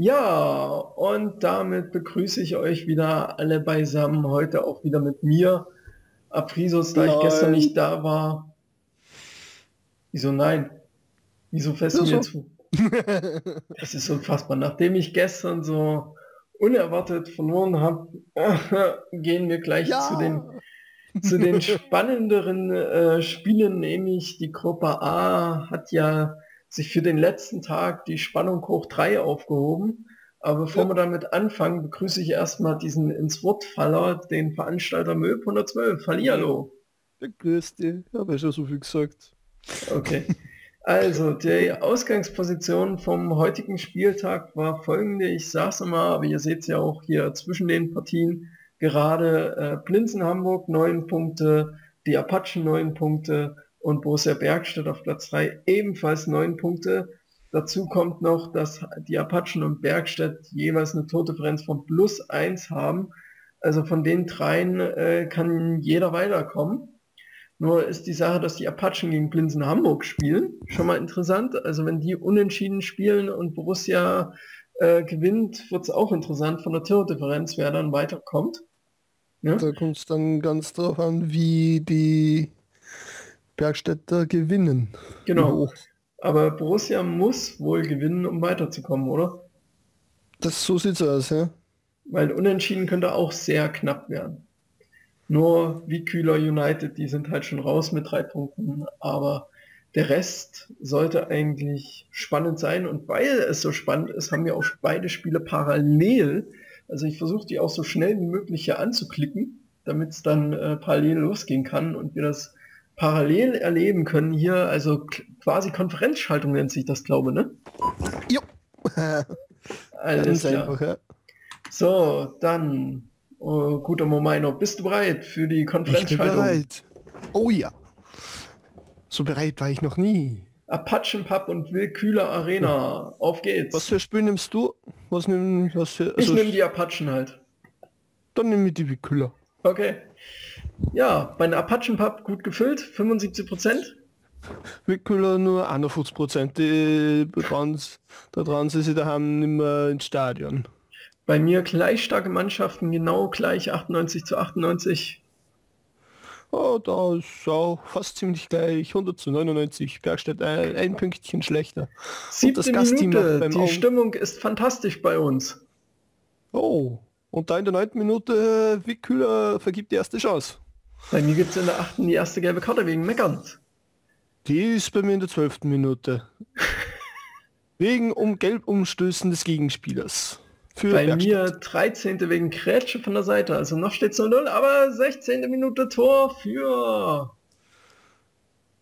Ja, und damit begrüße ich euch wieder alle beisammen. Heute auch wieder mit mir. Aprisos, da ich gestern nicht da war. Wieso nein? Wieso fest mir zu? Das ist unfassbar. Nachdem ich gestern so unerwartet verloren habe, gehen wir gleich ja. zu den zu den spannenderen äh, Spielen, nämlich die Gruppe A hat ja sich für den letzten Tag die Spannung hoch 3 aufgehoben. Aber bevor ja. wir damit anfangen, begrüße ich erstmal diesen ins Wortfaller, den Veranstalter Möb 112. Hallihallo. Grüß dich, habe ich schon so viel gesagt. Okay. Also, die Ausgangsposition vom heutigen Spieltag war folgende. Ich sag's mal, aber ihr seht es ja auch hier zwischen den Partien gerade äh, Blinzen Hamburg 9 Punkte, die Apachen 9 Punkte und Borussia Bergstedt auf Platz 3 ebenfalls 9 Punkte. Dazu kommt noch, dass die Apachen und Bergstedt jeweils eine Tordifferenz von plus 1 haben. Also von den dreien äh, kann jeder weiterkommen. Nur ist die Sache, dass die Apachen gegen Blinzen Hamburg spielen. Schon mal interessant. Also wenn die unentschieden spielen und Borussia äh, gewinnt, wird es auch interessant von der Tordifferenz, wer dann weiterkommt. Ja? Da kommt es dann ganz drauf an, wie die Bergstädter gewinnen. Genau. Aber Borussia muss wohl gewinnen, um weiterzukommen, oder? Das so sieht's aus, ja. Weil unentschieden könnte auch sehr knapp werden. Nur wie Kühler United, die sind halt schon raus mit drei Punkten, aber der Rest sollte eigentlich spannend sein und weil es so spannend ist, haben wir auch beide Spiele parallel also ich versuche die auch so schnell wie möglich hier anzuklicken, damit es dann äh, parallel losgehen kann und wir das parallel erleben können hier, also quasi Konferenzschaltung nennt sich das, glaube ne? Jo. Alles klar. Einfach, ja. So, dann, oh, guter Momino, bist du bereit für die Konferenzschaltung? Ich bin bereit. Oh ja. So bereit war ich noch nie. Apachenpub und Willkühler Arena. Auf geht's. Was für Spiel nimmst du? Was nimm, was für, also ich nehme die Apachen halt. Dann nehme ich die Willkühler. Okay. Ja, bei den Apachenpub gut gefüllt, 75 Prozent. Willkühler nur 51 Prozent. Da dran sind sie daheim nicht mehr ins Stadion. Bei mir gleich starke Mannschaften, genau gleich 98 zu 98. Oh, da ist auch fast ziemlich gleich. 100 zu 99. Bergstedt ein, ein Pünktchen schlechter. Siebte Minute. Die Stimmung ist fantastisch bei uns. Oh, und da in der neunten Minute wie Kühler vergibt die erste Chance. Bei mir gibt es in der achten die erste gelbe Karte wegen Meckerns. Die ist bei mir in der zwölften Minute. wegen um Gelbumstößen des Gegenspielers. Für Bei mir 13. wegen Krätsche von der Seite. Also noch steht es 0-0, aber 16. Minute Tor für...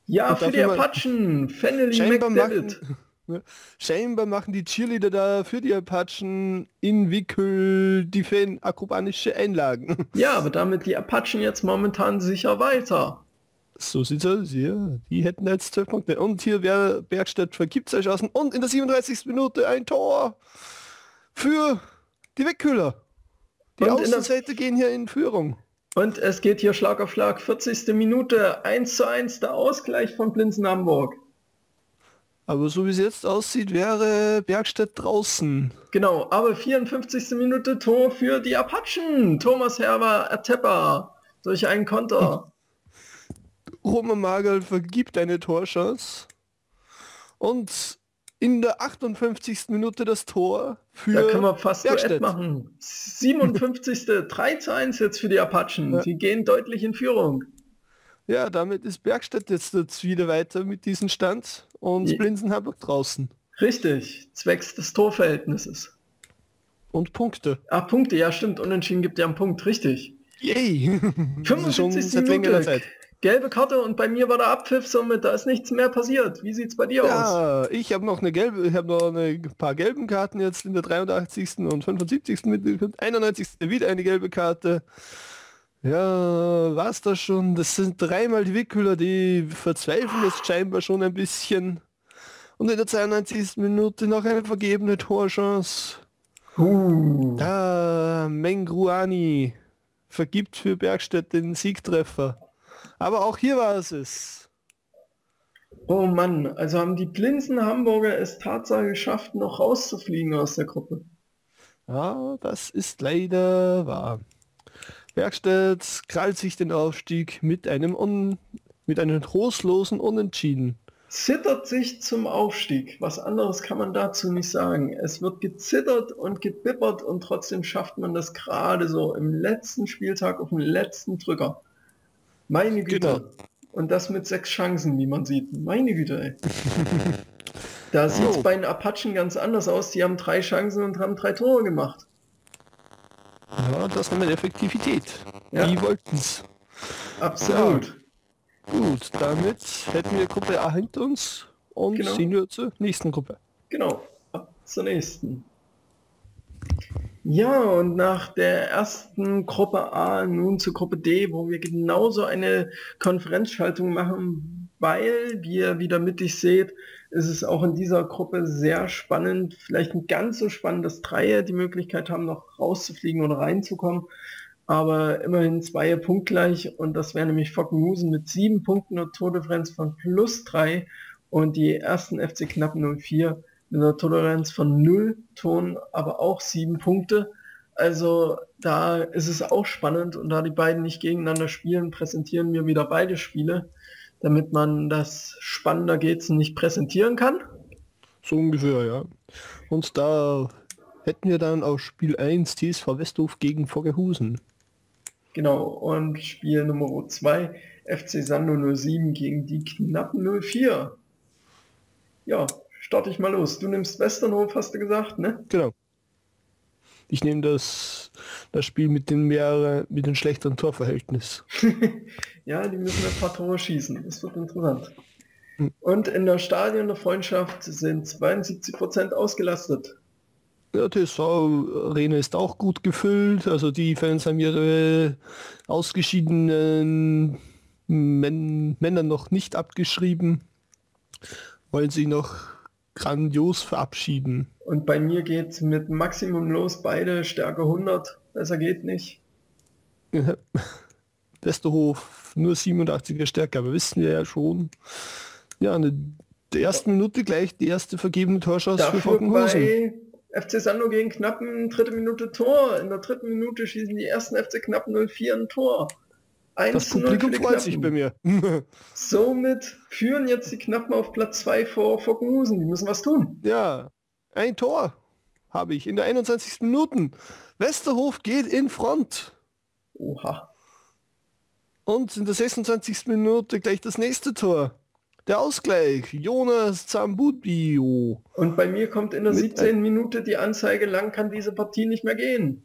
Ja, Und für die Apachen. Fennelly McDavid. Machen, scheinbar machen die Cheerleader da für die Apachen in Wickel die Fan akrobatische Einlagen. Ja, aber damit die Apachen jetzt momentan sicher weiter. So sieht es aus, ja. Die hätten jetzt 12 Punkte. Und hier wäre Bergstedt vergibt zwei Chancen. Und in der 37. Minute ein Tor für die Weckkühler. Die und Außenseite gehen hier in Führung. Und es geht hier Schlag auf Schlag. 40. Minute, 1 zu 1 der Ausgleich von Blinzen Hamburg. Aber so wie es jetzt aussieht, wäre Bergstedt draußen. Genau, aber 54. Minute Tor für die Apachen. Thomas Herber Ertepper durch einen Konter. Roman Magel vergibt eine Torschance. Und in der 58. Minute das Tor für Da können wir fast Bergstedt. Duett machen. 57. 3 zu 1 jetzt für die Apachen. Ja. Sie gehen deutlich in Führung. Ja, damit ist Bergstedt jetzt, jetzt wieder weiter mit diesem Stand und ja. Blinsen Hamburg draußen. Richtig, zwecks des Torverhältnisses. Und Punkte. Ah, Punkte, ja stimmt. Unentschieden gibt ja einen Punkt, richtig. Yay! 75. Minute. Zeit gelbe Karte und bei mir war der Abpfiff, somit da ist nichts mehr passiert. Wie sieht's bei dir ja, aus? Ich habe noch eine gelbe, ich habe noch ein paar gelben Karten jetzt in der 83. und 75. mit 91. wieder eine gelbe Karte. Ja, war's das schon? Das sind dreimal die Wickhüller, die verzweifeln jetzt scheinbar schon ein bisschen. Und in der 92. Minute noch eine vergebene Torchance. Uh. Da Mengruani vergibt für Bergstedt den Siegtreffer. Aber auch hier war es es. Oh Mann, also haben die Plinzen Hamburger es tatsächlich geschafft, noch rauszufliegen aus der Gruppe. Ja, das ist leider wahr. Werkstatt krallt sich den Aufstieg mit einem, un mit einem trostlosen Unentschieden. Zittert sich zum Aufstieg. Was anderes kann man dazu nicht sagen. Es wird gezittert und gebippert und trotzdem schafft man das gerade so im letzten Spieltag auf den letzten Drücker. Meine Güte. Genau. Und das mit sechs Chancen, wie man sieht. Meine Güte, ey. Da sieht es oh. bei den Apachen ganz anders aus. Die haben drei Chancen und haben drei Tore gemacht. Ja, das haben wir Effektivität. Ja. Die wollten es. Absolut. Ja. Gut, damit hätten wir Gruppe A hinter uns und genau. sind wir zur nächsten Gruppe. Genau, ab zur nächsten. Ja, und nach der ersten Gruppe A nun zur Gruppe D, wo wir genauso eine Konferenzschaltung machen, weil, wie ihr wieder mittig seht, ist es auch in dieser Gruppe sehr spannend, vielleicht ein ganz so spannendes Dreier die Möglichkeit haben, noch rauszufliegen oder reinzukommen. Aber immerhin zwei punktgleich und das wäre nämlich Fockenhusen mit sieben Punkten und Tordifferenz von plus drei und die ersten FC Knappen 04 mit einer Toleranz von null Ton, aber auch sieben Punkte. Also da ist es auch spannend und da die beiden nicht gegeneinander spielen, präsentieren wir wieder beide Spiele damit man das spannender geht's nicht präsentieren kann. So ungefähr, ja. Und da hätten wir dann auch Spiel 1 TSV Westhof gegen Vorgehusen. Genau, und Spiel Nummer 2 FC Sando 07 gegen die knappen 04. Ja, starte ich mal los. Du nimmst Westernhof, hast du gesagt, ne? Genau. Ich nehme das, das Spiel mit dem mehr, mit dem schlechteren Torverhältnis. ja, die müssen ein paar Tore schießen. Das wird interessant. Hm. Und in der Stadion der Freundschaft sind 72% ausgelastet. Ja, TSV-Arena ist auch gut gefüllt. Also die Fans haben ihre ausgeschiedenen Män Männer noch nicht abgeschrieben, wollen sie noch grandios verabschieden. Und bei mir geht es mit Maximum los, beide Stärke 100. Besser geht nicht. Westerhof nur 87er Stärke, aber wissen wir ja schon. Ja, in der ersten Minute gleich die erste vergebene Torschance Dafür für Fockenhausen. FC Sando gegen Knappen, dritte Minute Tor. In der dritten Minute schießen die ersten FC Knappen 04 ein Tor. Das Publikum freut sich bei mir. Somit führen jetzt die Knappen auf Platz 2 vor Fockenhusen. Die müssen was tun. Ja, ein Tor habe ich in der 21. Minuten. Westerhof geht in Front. Oha. Und in der 26. Minute gleich das nächste Tor. Der Ausgleich. Jonas Zambubio. Und bei mir kommt in der 17. Minute die Anzeige, lang kann diese Partie nicht mehr gehen.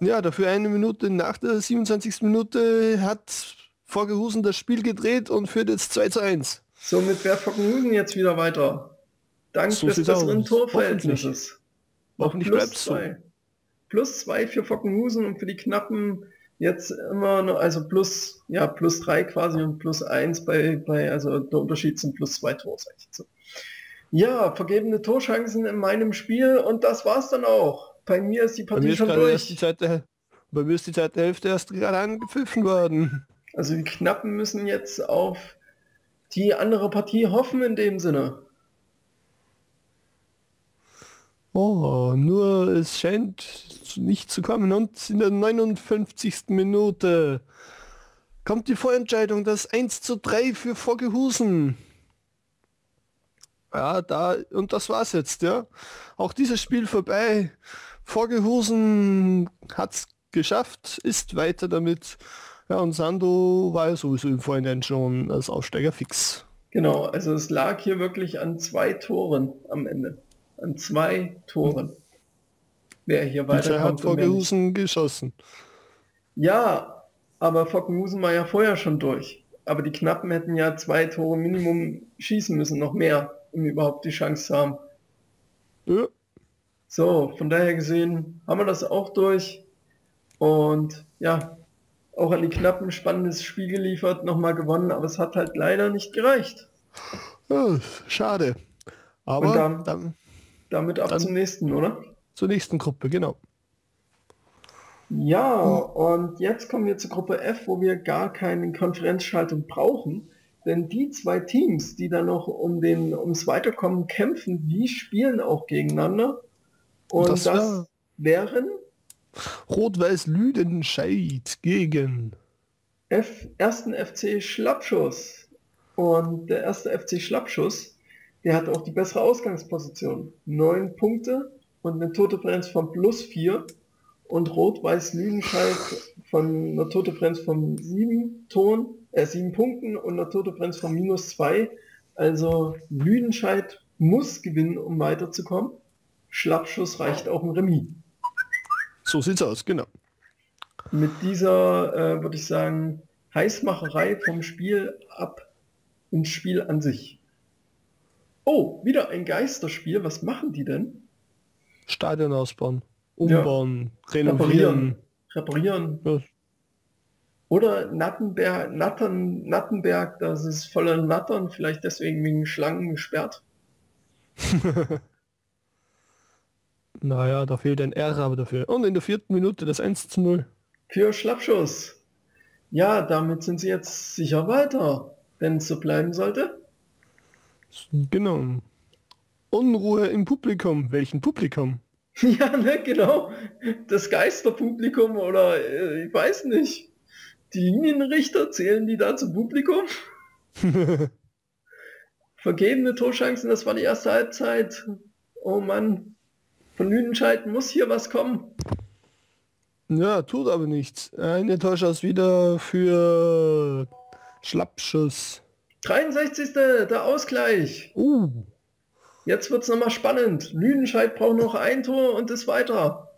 Ja, dafür eine Minute nach der 27. Minute hat Vorgehusen das Spiel gedreht und führt jetzt 2 zu 1. Somit wäre Vorgehusen jetzt wieder weiter. Dank so des besseren Torverhältnisses. Hoffentlich bleibt es so. Plus 2 für Fockenhusen und für die Knappen jetzt immer noch, also plus, ja, plus 3 quasi und plus 1 bei, bei, also der Unterschied sind plus 2 Tore, sag ich so. Ja, vergebene Torchancen in meinem Spiel und das war's dann auch. Bei mir ist die Partie ist schon durch. Die zweite, bei mir ist die zweite Hälfte erst gerade angepfiffen worden. Also die Knappen müssen jetzt auf die andere Partie hoffen in dem Sinne. Oh, nur es scheint nicht zu kommen. Und in der 59. Minute kommt die Vorentscheidung, das 1 zu 3 für Vorgehusen. Ja, da, und das war's jetzt, ja. Auch dieses Spiel vorbei. Vorgehusen hat es geschafft, ist weiter damit. Ja, und Sando war ja sowieso im Vorhinein schon als Aufsteiger fix. Genau, also es lag hier wirklich an zwei Toren am Ende. An zwei Toren. Wer hier weiter hat Vorgehusen geschossen. Ja, aber Vorgehusen war ja vorher schon durch. Aber die Knappen hätten ja zwei Tore Minimum schießen müssen, noch mehr, um überhaupt die Chance zu haben. Ja. So, von daher gesehen haben wir das auch durch. Und ja, auch an die knappen spannendes Spiel geliefert, nochmal gewonnen, aber es hat halt leider nicht gereicht. Oh, schade. Aber dann, dann, damit ab dann zum nächsten, oder? Zur nächsten Gruppe, genau. Ja, und jetzt kommen wir zur Gruppe F, wo wir gar keine Konferenzschaltung brauchen, denn die zwei Teams, die da noch um den, ums Weiterkommen kämpfen, die spielen auch gegeneinander. Und das, das wären Rot-Weiß Lüdenscheid gegen F ersten FC Schlappschuss. Und der erste FC Schlappschuss, der hat auch die bessere Ausgangsposition. Neun Punkte und eine Totefrenz von plus vier. Und Rot-Weiß Lüdenscheid von einer Totefrenz von sieben Ton, äh, sieben Punkten und einer Totefrenz von minus zwei. Also Lüdenscheid muss gewinnen, um weiterzukommen. Schlappschuss reicht auch ein Remis. So sieht's aus, genau. Mit dieser, äh, würde ich sagen, Heißmacherei vom Spiel ab ins Spiel an sich. Oh, wieder ein Geisterspiel. Was machen die denn? Stadion ausbauen, umbauen, ja. renovieren. Reparieren. Ja. Oder Nattenberg, Nattern, Nattenberg, das ist voller Nattern, vielleicht deswegen wegen Schlangen gesperrt. Naja, da fehlt ein R aber dafür. Und in der vierten Minute das 1 zu 0. Für Schlappschuss. Ja, damit sind sie jetzt sicher weiter, wenn es so bleiben sollte. Genau. Unruhe im Publikum. Welchen Publikum? Ja, ne, genau. Das Geisterpublikum oder äh, ich weiß nicht. Die Linienrichter, zählen die da zum Publikum? Vergebene Torchancen, das war die erste Halbzeit. Oh Mann. Von Lüdenscheid muss hier was kommen. Ja, tut aber nichts. Eine Torschuss wieder für Schlappschuss. 63. der Ausgleich. Uh. Jetzt wird es nochmal spannend. Lüdenscheid braucht noch ein Tor und ist weiter.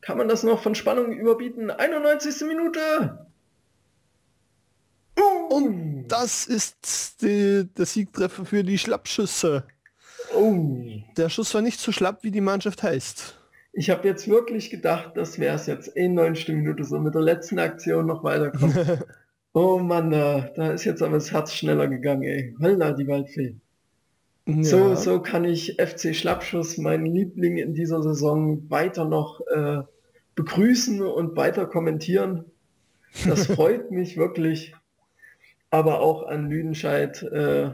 Kann man das noch von Spannung überbieten? 91. Minute. Uh. Und das ist die, der Siegtreffer für die Schlappschüsse. Oh. Der Schuss war nicht so schlapp, wie die Mannschaft heißt. Ich habe jetzt wirklich gedacht, das wäre es jetzt in 90 Minuten so mit der letzten Aktion noch weiterkommen. oh Mann, da, da ist jetzt aber das Herz schneller gegangen, ey. Holla, die Waldfee. Ja. So, so kann ich FC Schlappschuss, meinen Liebling in dieser Saison, weiter noch äh, begrüßen und weiter kommentieren. Das freut mich wirklich. Aber auch an Lüdenscheid. Äh,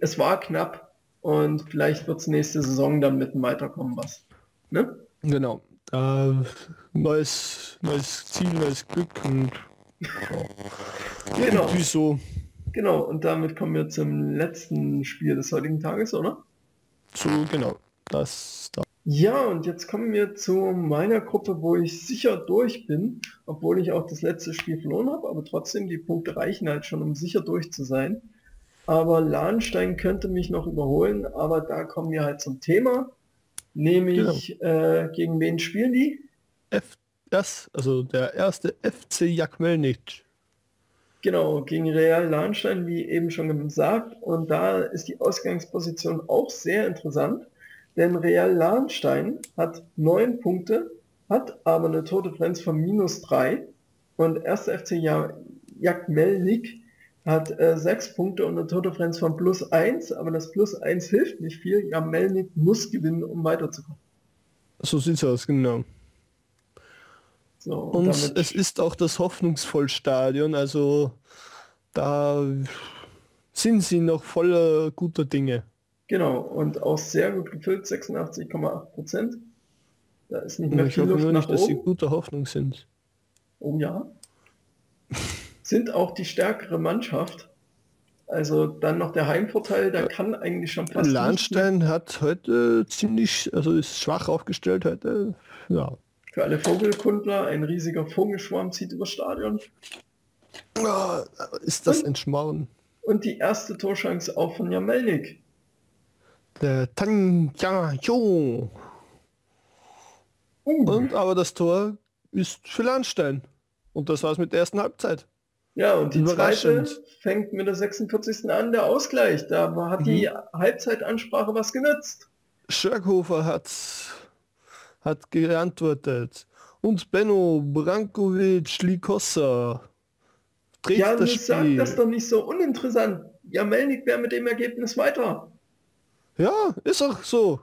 es war knapp, und vielleicht wird es nächste Saison dann mit dem Weiterkommen was. Ne? Genau. Äh, neues, neues Ziel, neues Glück und genau. so. Genau, und damit kommen wir zum letzten Spiel des heutigen Tages, oder? So, genau. Das da. Ja, und jetzt kommen wir zu meiner Gruppe, wo ich sicher durch bin, obwohl ich auch das letzte Spiel verloren habe, aber trotzdem die Punkte reichen halt schon, um sicher durch zu sein. Aber Lahnstein könnte mich noch überholen, aber da kommen wir halt zum Thema. Nämlich, genau. äh, gegen wen spielen die? F das, also der erste FC Jakmelnitsch. Genau, gegen Real Lahnstein, wie eben schon gesagt. Und da ist die Ausgangsposition auch sehr interessant, denn Real Lahnstein hat neun Punkte, hat aber eine Tordifferenz von minus drei. Und erster FC Jakmelnik hat äh, sechs Punkte und eine Tordifferenz von plus eins, aber das plus eins hilft nicht viel. Ja, Melnik muss gewinnen, um weiterzukommen. So sieht's aus, genau. So, und es ist auch das Hoffnungsvollstadion, also da sind sie noch voller guter Dinge. Genau, und auch sehr gut gefüllt, 86,8 Prozent. Da ist nicht mehr ich viel hoffe Luft nur nicht, dass sie guter Hoffnung sind. Oh ja sind auch die stärkere Mannschaft. Also dann noch der Heimvorteil, da kann eigentlich schon fast. Lahnstein hat heute ziemlich, also ist schwach aufgestellt heute. Ja. Für alle Vogelkundler, ein riesiger Vogelschwarm zieht über Stadion. Oh, ist das und, ein Schmarrn. Und die erste Torschance auch von Jamelnik. Der Tanja Jo. Uh. Und aber das Tor ist für Lahnstein. Und das war's mit der ersten Halbzeit. Ja, und die zweite fängt mit der 46. an, der Ausgleich. Da hat die mhm. Halbzeitansprache was genützt. Schörkhofer hat, hat geantwortet. Und Benno Brankovic Likossa dreht ja, das Spiel. sagt das doch nicht so uninteressant. Ja, Melnik wäre mit dem Ergebnis weiter. Ja, ist auch so.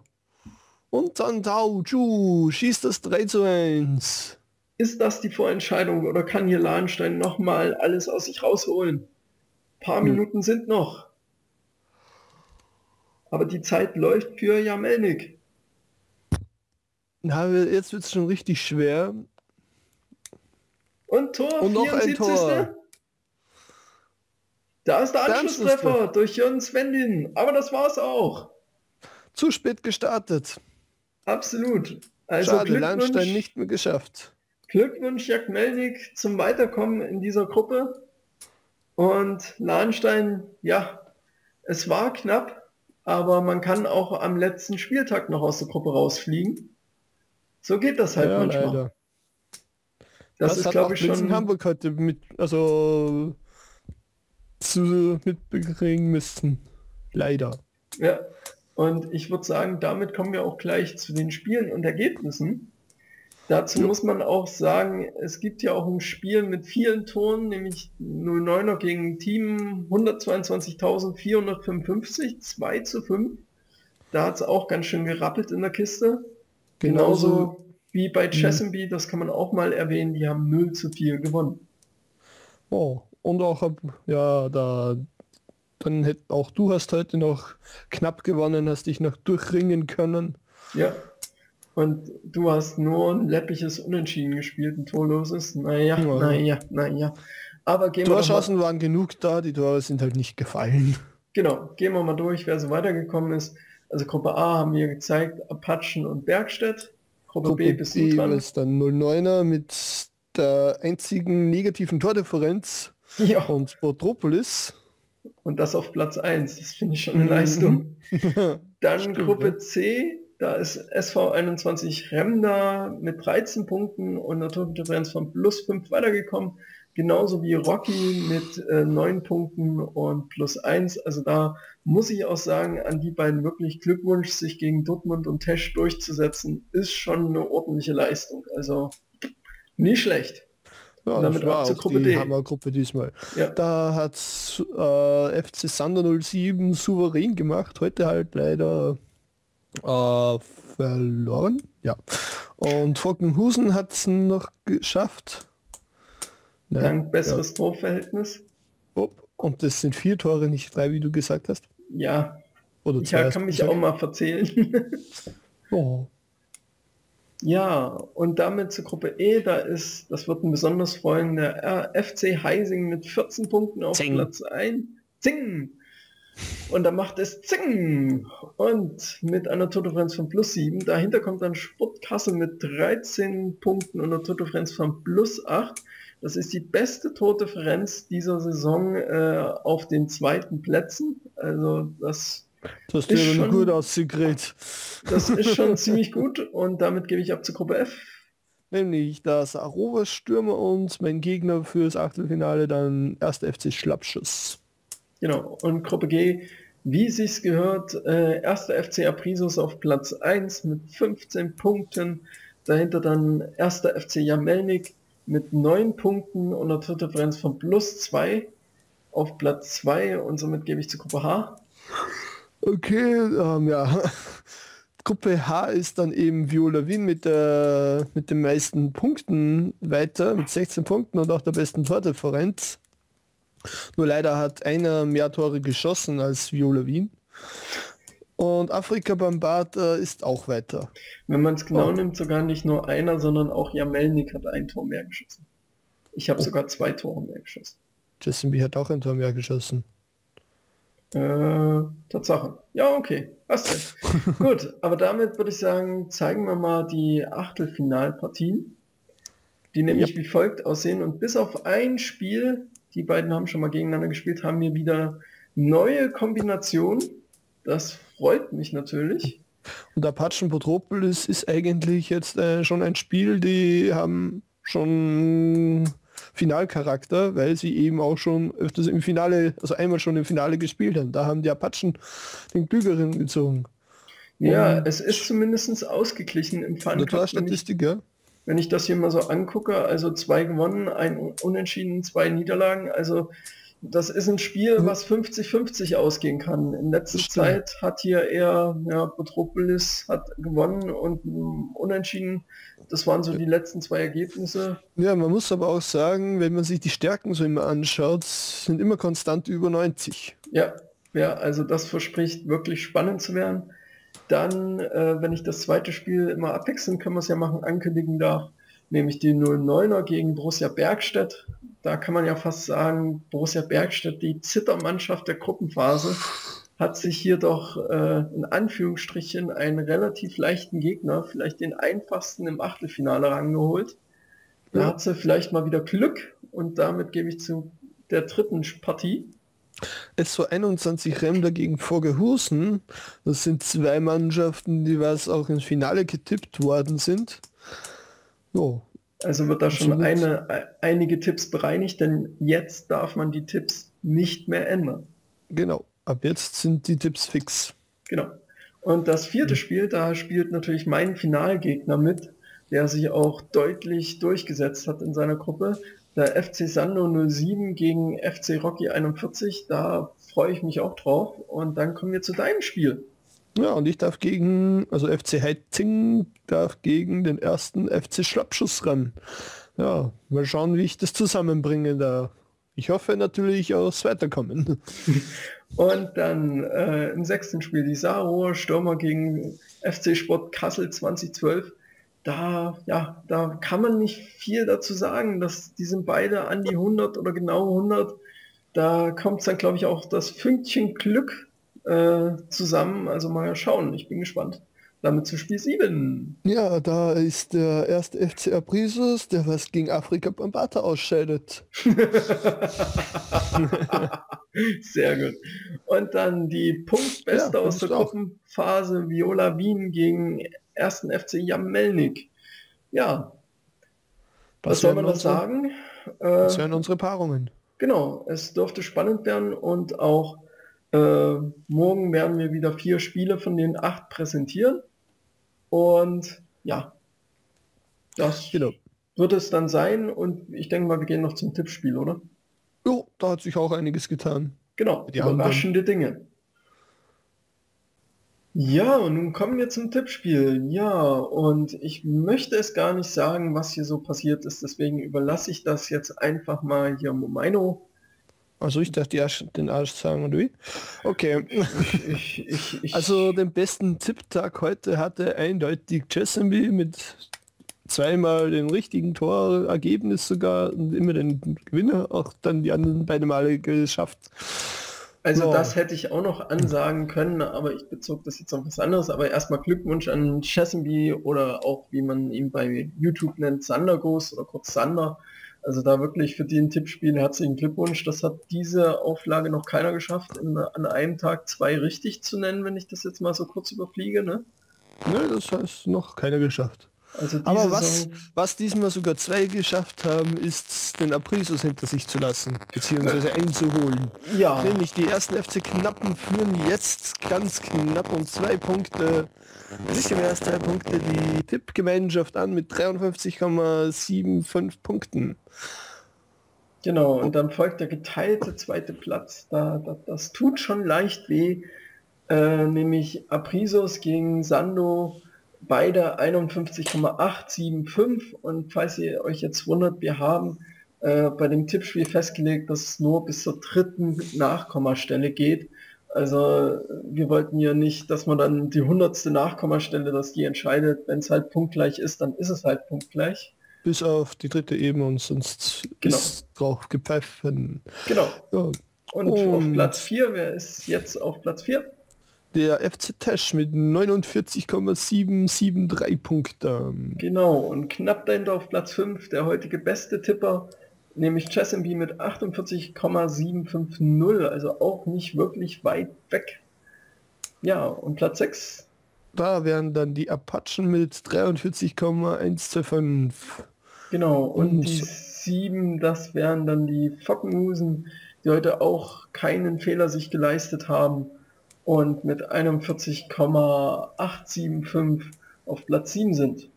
Und dann Tau Chu schießt das 3 zu 1 ist das die Vorentscheidung oder kann hier Lahnstein nochmal alles aus sich rausholen? Paar hm. Minuten sind noch. Aber die Zeit läuft für Jamelnik. Na, jetzt wird es schon richtig schwer. Und Tor, Und noch 74. ein Tor. Da ist der Anschlusstreffer durch Jörn Svendin. Aber das war's auch. Zu spät gestartet. Absolut. Also Schade, Landstein nicht mehr geschafft. Glückwunsch, Jack Melnik, zum Weiterkommen in dieser Gruppe. Und Lahnstein, ja, es war knapp, aber man kann auch am letzten Spieltag noch aus der Gruppe rausfliegen. So geht das halt ja, manchmal. Leider. Das, das ist, glaube ich, schon... in Hamburg heute mit, also zu mitbekriegen müssen. Leider. Ja, und ich würde sagen, damit kommen wir auch gleich zu den Spielen und Ergebnissen. Dazu ja. muss man auch sagen, es gibt ja auch ein Spiel mit vielen Toren, nämlich 09er gegen Team 122.455, 2 zu 5. Da hat es auch ganz schön gerappelt in der Kiste. Genauso, Genauso wie bei Chesapeake, das kann man auch mal erwähnen, die haben 0 zu 4 gewonnen. Oh, und auch, ja, da, dann hätte auch du hast heute noch knapp gewonnen, hast dich noch durchringen können. Ja, und du hast nur ein läppisches Unentschieden gespielt, ein torloses. Naja, ja. naja, naja. Aber gehen Torschancen waren genug da, die Tore sind halt nicht gefallen. Genau, gehen wir mal durch, wer so weitergekommen ist. Also Gruppe A haben wir gezeigt, Apachen und Bergstedt. Gruppe, Gruppe B bist B du dran. ist dann 09er mit der einzigen negativen Tordifferenz ja. und Botropolis. Und das auf Platz 1, das finde ich schon eine Leistung. dann Stimmt, Gruppe ja. C, da ist SV21 Remda mit 13 Punkten und einer Tordifferenz von plus 5 weitergekommen. Genauso wie Rocky mit äh, 9 Punkten und plus 1. Also da muss ich auch sagen, an die beiden wirklich Glückwunsch, sich gegen Dortmund und Tesch durchzusetzen, ist schon eine ordentliche Leistung. Also nicht schlecht. Ja, damit das war auch Gruppe die D. Hammergruppe diesmal. Ja. Da hat äh, FC Sander 07 souverän gemacht, heute halt leider äh, verloren. Ja. Und Fockenhusen hat es noch geschafft. Dank besseres ja. Torverhältnis. Und das sind vier Tore, nicht drei, wie du gesagt hast. Ja. Oder ich kann mich auch mal verzählen. oh. Ja, und damit zur Gruppe E, da ist, das wird ein besonders freuen, der FC Heising mit 14 Punkten auf Zing. Platz 1. Zing! Und da macht es Zing! Und mit einer Totofrenz von plus 7. Dahinter kommt dann Sportkasse mit 13 Punkten und einer Totofrenz von plus 8. Das ist die beste Tordifferenz dieser Saison äh, auf den zweiten Plätzen. Also das das ist schon gut ausgekriegt. Das ist schon ziemlich gut und damit gebe ich ab zur Gruppe F. Nämlich das Arovas Stürmer und mein Gegner fürs Achtelfinale dann 1. FC Schlappschuss. Genau, und Gruppe G, wie sich's gehört, äh, 1. FC Aprisos auf Platz 1 mit 15 Punkten. Dahinter dann 1. FC Jamelnik mit 9 Punkten und einer Tordifferenz von plus 2 auf Platz 2 und somit gebe ich zur Gruppe H. Okay, ähm, ja. Gruppe H ist dann eben Viola Wien mit, der, mit den meisten Punkten weiter, mit 16 Punkten und auch der besten Tordifferenz. Nur leider hat einer mehr Tore geschossen als Viola Wien. Und Afrika Bambata ist auch weiter. Wenn man es genau oh. nimmt, sogar nicht nur einer, sondern auch Jamelnik hat ein Tor mehr geschossen. Ich habe oh. sogar zwei Tore mehr geschossen. Justin B hat auch ein Tor mehr geschossen. Äh, Tatsache. Ja, okay. Was denn? Gut, aber damit würde ich sagen, zeigen wir mal die Achtelfinalpartien, die nämlich ja. wie folgt aussehen. Und bis auf ein Spiel, die beiden haben schon mal gegeneinander gespielt, haben wir wieder neue Kombinationen. Das freut mich natürlich. Und Apachen Potropolis ist eigentlich jetzt äh, schon ein Spiel, die haben schon Finalcharakter, weil sie eben auch schon öfters im Finale, also einmal schon im Finale gespielt haben. Da haben die Apachen den Klügeren gezogen. Ja, Und es ist zumindest ausgeglichen im Fun Cup. Statistik, ja. Wenn ich das hier mal so angucke, also zwei gewonnen, ein Unentschieden, zwei Niederlagen, also das ist ein Spiel, was 50-50 ausgehen kann. In letzter Zeit hat hier eher, ja, Petropolis hat gewonnen und unentschieden. Das waren so die letzten zwei Ergebnisse. Ja, man muss aber auch sagen, wenn man sich die Stärken so immer anschaut, sind immer konstant über 90. Ja, ja, also das verspricht wirklich spannend zu werden. Dann, äh, wenn ich das zweite Spiel immer abwechseln, können wir es ja machen, ankündigen darf, nämlich die 09er gegen Borussia Bergstedt. Da kann man ja fast sagen, Borussia Bergstedt, die Zittermannschaft der Gruppenphase, hat sich hier doch äh, in Anführungsstrichen einen relativ leichten Gegner, vielleicht den einfachsten im Achtelfinale rangeholt. Da ja. hat sie vielleicht mal wieder Glück und damit gebe ich zu der dritten Partie. SV 21 Remler gegen Vorgehusen. Das sind zwei Mannschaften, die was auch ins Finale getippt worden sind. Jo. Also wird da schon eine, einige Tipps bereinigt, denn jetzt darf man die Tipps nicht mehr ändern. Genau, ab jetzt sind die Tipps fix. Genau. Und das vierte. Spiel, da spielt natürlich mein Finalgegner mit, der sich auch deutlich durchgesetzt hat in seiner Gruppe. Der FC Sando 07 gegen FC Rocky 41, da freue ich mich auch drauf. Und dann kommen wir zu deinem Spiel. Ja, und ich darf gegen, also FC Heitzing darf gegen den ersten FC Schlappschuss ran. Ja, mal schauen, wie ich das zusammenbringe da. Ich hoffe natürlich aufs Weiterkommen. Und dann äh, im sechsten Spiel die Saarrohr Stürmer gegen FC Sport Kassel 2012. Da, ja, da kann man nicht viel dazu sagen, dass die sind beide an die 100 oder genau 100. Da kommt dann, glaube ich, auch das Fünkchen Glück äh, zusammen. Also mal schauen, ich bin gespannt. Damit zu Spiel 7. Ja, da ist der erste FC Aprisus, der was gegen Afrika Bambata ausscheidet. Sehr gut. Und dann die Punktbeste ja, aus der Gruppenphase Viola Wien gegen ersten FC Jamelnik. Ja. Was, was soll man da sagen? Das wären unsere Paarungen. Genau, es dürfte spannend werden und auch äh, morgen werden wir wieder vier Spiele von den acht präsentieren. Und ja, das genau. wird es dann sein. Und ich denke mal, wir gehen noch zum Tippspiel, oder? Jo, da hat sich auch einiges getan. Genau, Die überraschende Dinge. Ja, und nun kommen wir zum Tippspiel. Ja, und ich möchte es gar nicht sagen, was hier so passiert ist. Deswegen überlasse ich das jetzt einfach mal hier Momaino. Also ich dachte, die den Arsch sagen, oder wie? Okay. Ich, ich, ich, also den besten Tipptag heute hatte eindeutig Chesapeake mit zweimal den richtigen Torergebnis sogar und immer den Gewinner, auch dann die anderen beide Male geschafft. Also oh. das hätte ich auch noch ansagen können, aber ich bezog das jetzt auf was anderes. Aber erstmal Glückwunsch an Chesapeake oder auch wie man ihn bei YouTube nennt, Sander Ghost oder kurz Sander. Also da wirklich für den Tippspiel herzlichen Glückwunsch. Das hat diese Auflage noch keiner geschafft, in, an einem Tag zwei richtig zu nennen, wenn ich das jetzt mal so kurz überfliege. Ne, ne das heißt noch keiner geschafft. Also Aber was, was diesmal sogar zwei geschafft haben, ist den Aprisus hinter sich zu lassen, beziehungsweise einzuholen. Ja. Nämlich die ersten FC Knappen führen jetzt ganz knapp um zwei Punkte, ein bisschen mehr als drei Punkte, die Tippgemeinschaft an mit 53,75 Punkten. Genau, und dann folgt der geteilte zweite Platz. Da, da das tut schon leicht weh, äh, nämlich Aprisos gegen Sando beide 51,875 und falls ihr euch jetzt wundert, wir haben äh, bei dem Tippspiel festgelegt, dass es nur bis zur dritten Nachkommastelle geht. Also wir wollten ja nicht, dass man dann die hundertste Nachkommastelle, dass die entscheidet. Wenn es halt punktgleich ist, dann ist es halt punktgleich. Bis auf die dritte Ebene und sonst genau. ist drauf gepfeifen. Genau. Ja. Und, und auf Platz 4, wer ist jetzt auf Platz 4? Der FC Tesch mit 49,773 Punkten. Genau, und knapp dahinter auf Platz 5 der heutige beste Tipper, nämlich Chesapeake mit 48,750, also auch nicht wirklich weit weg. Ja, und Platz 6. Da wären dann die Apachen mit 43,125. Genau, und, und die 7, das wären dann die Fockenhusen, die heute auch keinen Fehler sich geleistet haben und mit 41,875 auf Platz 7 sind.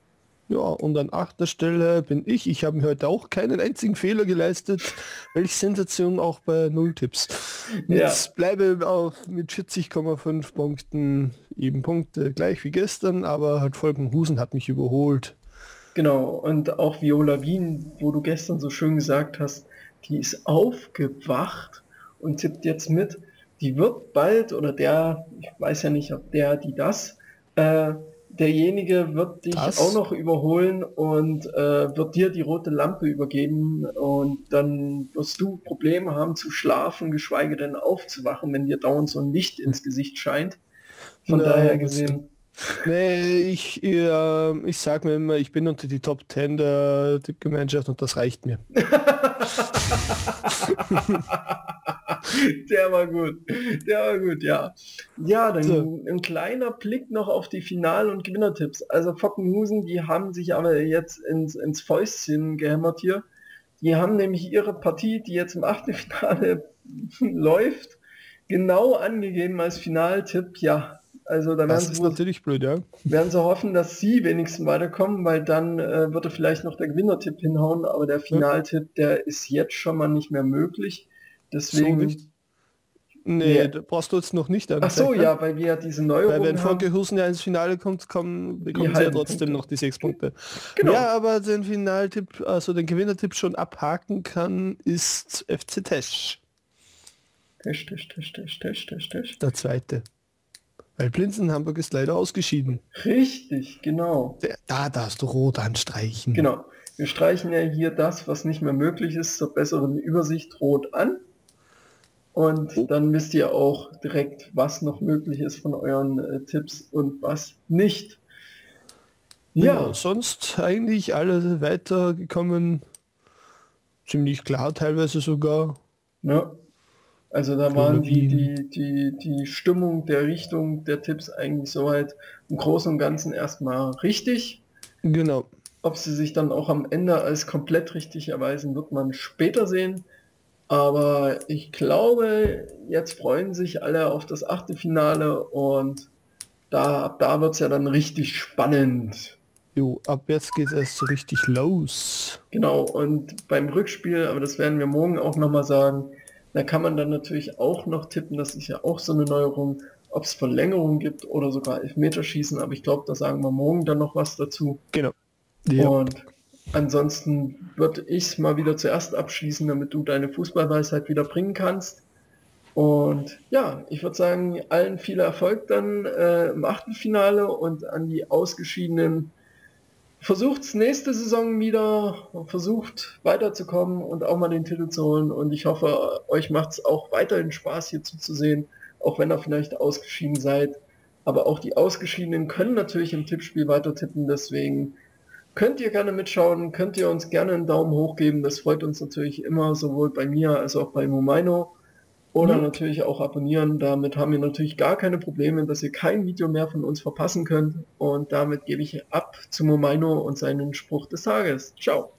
Ja, und an achter Stelle bin ich. Ich habe mir heute auch keinen einzigen Fehler geleistet. Welche Sensation auch bei Null Tipps. Jetzt ja. bleibe auf mit 40,5 Punkten eben Punkte gleich wie gestern, aber halt Volkenhusen hat mich überholt. Genau, und auch Viola Wien, wo du gestern so schön gesagt hast, die ist aufgewacht und tippt jetzt mit. Die wird bald, oder der, ich weiß ja nicht, ob der, die das, äh, derjenige wird dich das? auch noch überholen und äh, wird dir die rote Lampe übergeben und dann wirst du Probleme haben zu schlafen, geschweige denn aufzuwachen, wenn dir dauernd so ein Licht ins Gesicht scheint. Von ja, daher gesehen. Nee, ich, äh, ich sag mir immer, ich bin unter die Top 10 der Gemeinschaft und das reicht mir. Der war gut. Der war gut, ja. Ja, dann so. ein kleiner Blick noch auf die Final- und Gewinnertipps. Also Fockenhusen, die haben sich aber jetzt ins, ins Fäustchen gehämmert hier. Die haben nämlich ihre Partie, die jetzt im Achtelfinale läuft, genau angegeben als Finaltipp. Ja, also da werden sie, natürlich blöd, ja. werden sie hoffen, dass sie wenigstens weiterkommen, weil dann äh, würde vielleicht noch der Gewinnertipp hinhauen, aber der Finaltipp, der ist jetzt schon mal nicht mehr möglich. Deswegen. So Nee, nee, da brauchst du jetzt noch nicht Ach so, ja, weil wir ja diese Neuerung Weil wenn Volker Husen ja ins Finale kommt, kommen, bekommen sie ja trotzdem Punkte. noch die sechs Punkte. Genau. Ja, aber den Finaltipp, also den Gewinnertipp schon abhaken kann, ist FC. Tesch, Tesch, Tesch, Tesch, Tesch, Tesch, Tesch. Der zweite. Weil Blinzen Hamburg ist leider ausgeschieden. Richtig, genau. Da darfst du rot anstreichen. Genau. Wir streichen ja hier das, was nicht mehr möglich ist, zur besseren Übersicht rot an. Und oh. dann wisst ihr auch direkt, was noch möglich ist von euren äh, Tipps und was nicht. Ja. ja, sonst eigentlich alle weitergekommen. Ziemlich klar, teilweise sogar. Ja. Also da waren die, die, die, die Stimmung der Richtung der Tipps eigentlich soweit im Großen und Ganzen erstmal richtig. Genau. Ob sie sich dann auch am Ende als komplett richtig erweisen, wird man später sehen. Aber ich glaube, jetzt freuen sich alle auf das achte Finale und da, ab da wird es ja dann richtig spannend. Jo, ab jetzt geht es erst so richtig los. Genau, und beim Rückspiel, aber das werden wir morgen auch nochmal sagen, da kann man dann natürlich auch noch tippen, das ist ja auch so eine Neuerung, ob es Verlängerung gibt oder sogar Elfmeterschießen, aber ich glaube, da sagen wir morgen dann noch was dazu. Genau. Ja. Und Ansonsten würde ich es mal wieder zuerst abschließen, damit du deine Fußballweisheit wieder bringen kannst. Und ja, ich würde sagen, allen viel Erfolg dann äh, im Achtelfinale und an die Ausgeschiedenen. Versucht es nächste Saison wieder, versucht weiterzukommen und auch mal den Titel zu holen. Und ich hoffe, euch macht es auch weiterhin Spaß hier zuzusehen, auch wenn ihr vielleicht ausgeschieden seid. Aber auch die Ausgeschiedenen können natürlich im Tippspiel weiter tippen, deswegen Könnt ihr gerne mitschauen, könnt ihr uns gerne einen Daumen hoch geben, das freut uns natürlich immer, sowohl bei mir als auch bei Momaino. Oder ja. natürlich auch abonnieren, damit haben wir natürlich gar keine Probleme, dass ihr kein Video mehr von uns verpassen könnt. Und damit gebe ich ab zu Momaino und seinen Spruch des Tages. Ciao.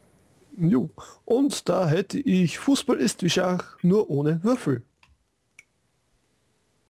Jo. Und da hätte ich Fußball ist wie Schach, nur ohne Würfel.